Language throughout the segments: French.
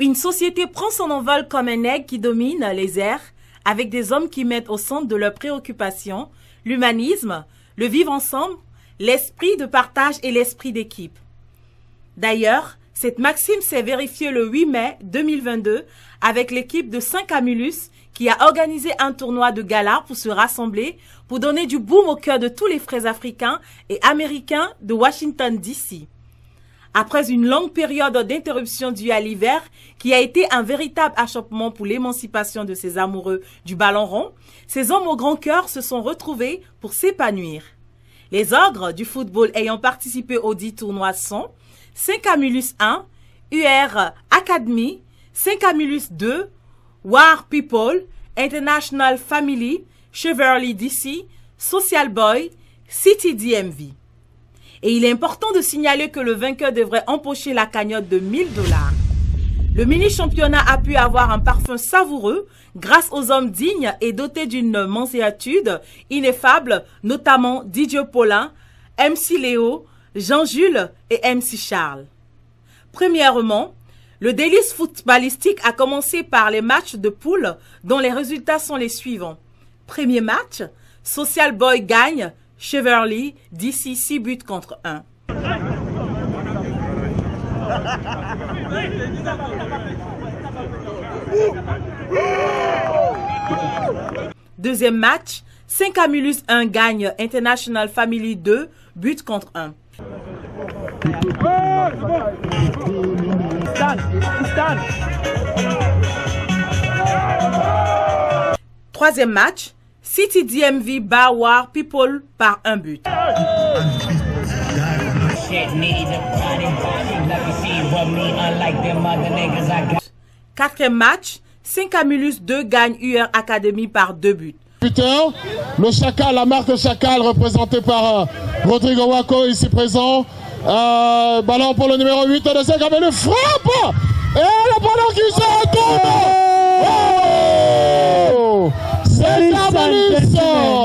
Une société prend son envol comme un aigle qui domine les airs, avec des hommes qui mettent au centre de leurs préoccupations l'humanisme, le vivre ensemble, l'esprit de partage et l'esprit d'équipe. D'ailleurs, cette maxime s'est vérifiée le 8 mai 2022 avec l'équipe de 5 Amulus qui a organisé un tournoi de gala pour se rassembler, pour donner du boom au cœur de tous les frères africains et américains de Washington DC. Après une longue période d'interruption due à l'hiver, qui a été un véritable achoppement pour l'émancipation de ces amoureux du ballon rond, ces hommes au grand cœur se sont retrouvés pour s'épanouir. Les ogres du football ayant participé aux dix tournois sont 5 Amulus 1, UR Academy, 5 Amulus 2, War People, International Family, Cheverly DC, Social Boy, City DMV. Et il est important de signaler que le vainqueur devrait empocher la cagnotte de 1000 dollars. Le mini-championnat a pu avoir un parfum savoureux grâce aux hommes dignes et dotés d'une manséatude ineffable, notamment Didier Paulin, MC Léo, Jean-Jules et MC Charles. Premièrement, le délice footballistique a commencé par les matchs de poule dont les résultats sont les suivants. Premier match, Social Boy gagne, Cheverly d'ici 6 buts contre 1. Deuxième match, 5 Amulus 1 gagne International Family 2 buts contre 1. Troisième match, City DMV bat War People par un but. Quatrième match, 5 Amulus 2 gagne UR Academy par deux buts. Le Chacal, la marque Chacal représentée par euh, Rodrigo Waco ici présent. Euh, ballon pour le numéro 8 de 5 Amulus frappe Et le ballon qui se oh C'est Carmelus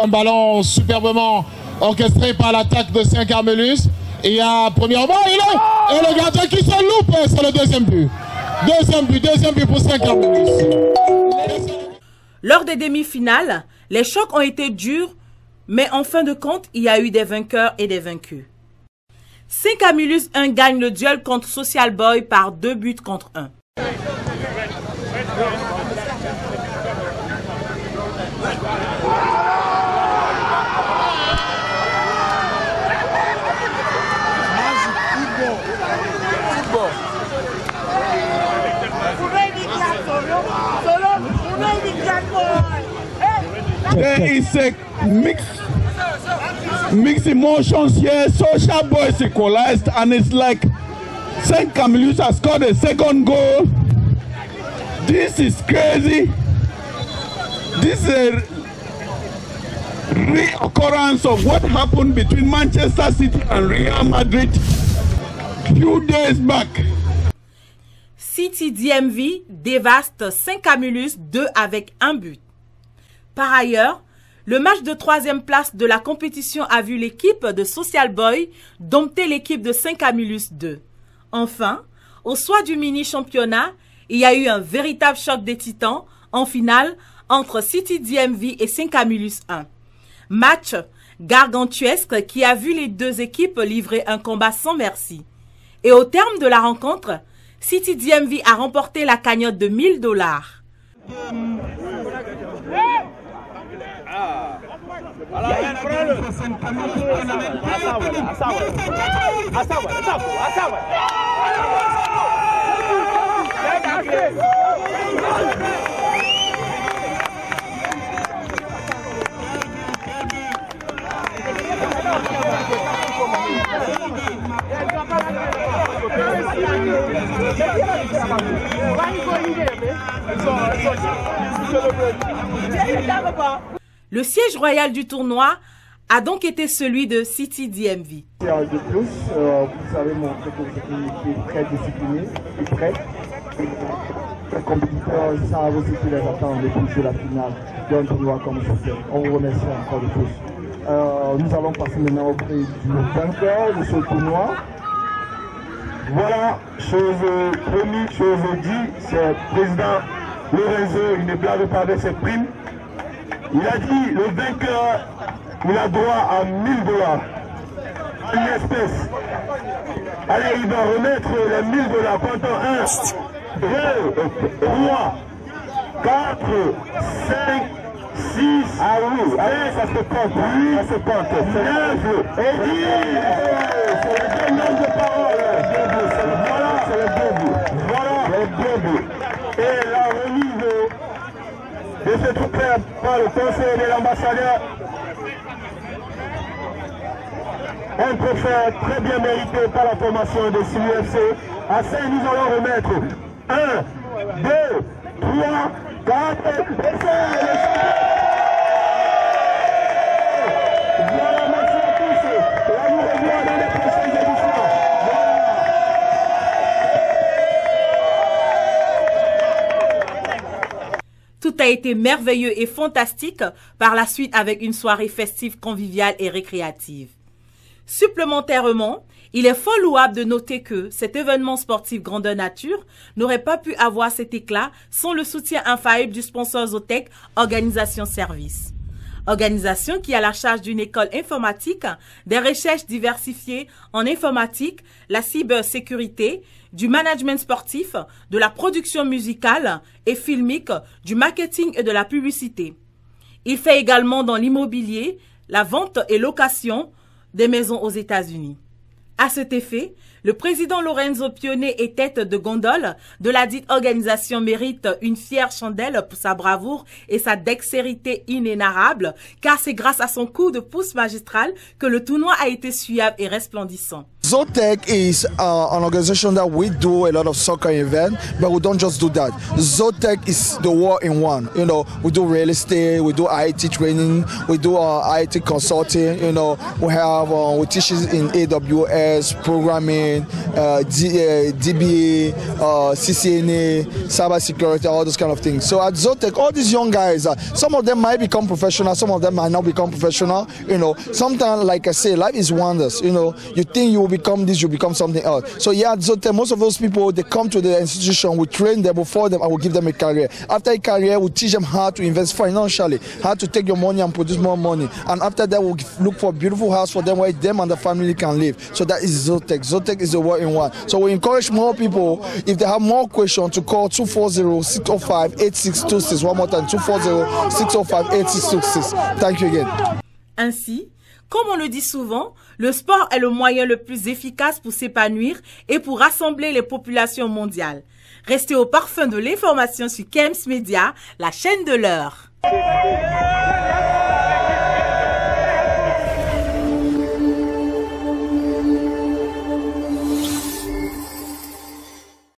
Un ballon superbement orchestré par l'attaque de 5 Carmelus. Et il y a premièrement, il est, et le gardien qui se loupe, c'est le deuxième but. Deuxième but, deuxième but pour 5 Carmelus. Lors des demi-finales, les chocs ont été durs, mais en fin de compte, il y a eu des vainqueurs et des vaincus. 5 Amulus 1 gagne le duel contre Social Boy par 2 buts contre 1. A mix, mixed emotions here. Social boys equalized, and it's like Saint Camillus has scored a second goal. This is crazy. This is a reoccurrence of what happened between Manchester City and Real Madrid few days back. City DMV dévaste 5 Camulus 2 avec un but. Par ailleurs, le match de troisième place de la compétition a vu l'équipe de Social Boy dompter l'équipe de 5 Amulus 2. Enfin, au soir du mini-championnat, il y a eu un véritable choc des titans en finale entre City DMV et 5 Amulus 1. Match gargantuesque qui a vu les deux équipes livrer un combat sans merci. Et au terme de la rencontre, City DMV a remporté la cagnotte de 1000 dollars. Why are you going there, man? It's all, it's all. Celebrate. Yeah, you Le siège royal du tournoi a donc été celui de City DMV. De plus, euh, vous savez êtes une équipe très disciplinée et prête. Les compétiteurs savent aussi qu'ils les attendent depuis de la finale d'un tournoi comme ceci. On vous remercie encore de plus. Euh, nous allons passer maintenant au prix du vainqueur de ce tournoi. Voilà, chose promis, chose dit, c'est président Lorenzo, il ne blague pas avec ses primes. Il a dit, le vainqueur, il a droit à 1000 dollars, une espèce. Allez, il va remettre les 1000 dollars, comptant 1, 2, 3, 4, 5, 6, ah oui, allez, ça se compte, ça se compte, 9, et 10, c'est le nombre de voilà, c'est le début, voilà, le début, et la remise ce trophée par le conseil de l'ambassadeur, un trophée très bien mérité par la formation de CUFC, à ça nous allons remettre 1, 2, 3, 4, et 5, été merveilleux et fantastique par la suite avec une soirée festive, conviviale et récréative. Supplémentairement, il est fort louable de noter que cet événement sportif grandeur nature n'aurait pas pu avoir cet éclat sans le soutien infaillible du sponsor Zotec Organisation Service. Organisation qui a la charge d'une école informatique, des recherches diversifiées en informatique, la cybersécurité, du management sportif, de la production musicale et filmique, du marketing et de la publicité. Il fait également dans l'immobilier, la vente et location des maisons aux États-Unis. À cet effet, le président Lorenzo Pionnet et tête de gondole de la dite organisation mérite une fière chandelle pour sa bravoure et sa dextérité inénarrable, car c'est grâce à son coup de pouce magistral que le tournoi a été suave et resplendissant. Zotec is uh, an organization that we do a lot of soccer events, but we don't just do that. Zotec is the war in one. You know, we do real estate, we do IT training, we do uh, IT consulting. You know, we have uh, we teach in AWS programming, uh, D, uh, DBA, uh, CCNA, cyber security, all those kind of things. So at Zotec, all these young guys, uh, some of them might become professional, some of them might not become professional. You know, sometimes, like I say, life is wonders. You know, you think you will become this, you become something else. So yeah, so most of those people they come to the institution, we train them before them, I will give them a career. After a career, we teach them how to invest financially, how to take your money and produce more money. And after that, we'll look for a beautiful house for them where them and the family can live. So that is Zotec. Zotec is the word in one. So we encourage more people, if they have more questions, to call 240-605-8626. One more time, 240-605-8626. Thank you again. Ainsi, Comme on le dit souvent, le sport est le moyen le plus efficace pour s'épanouir et pour rassembler les populations mondiales. Restez au parfum de l'information sur Kems Media, la chaîne de l'heure.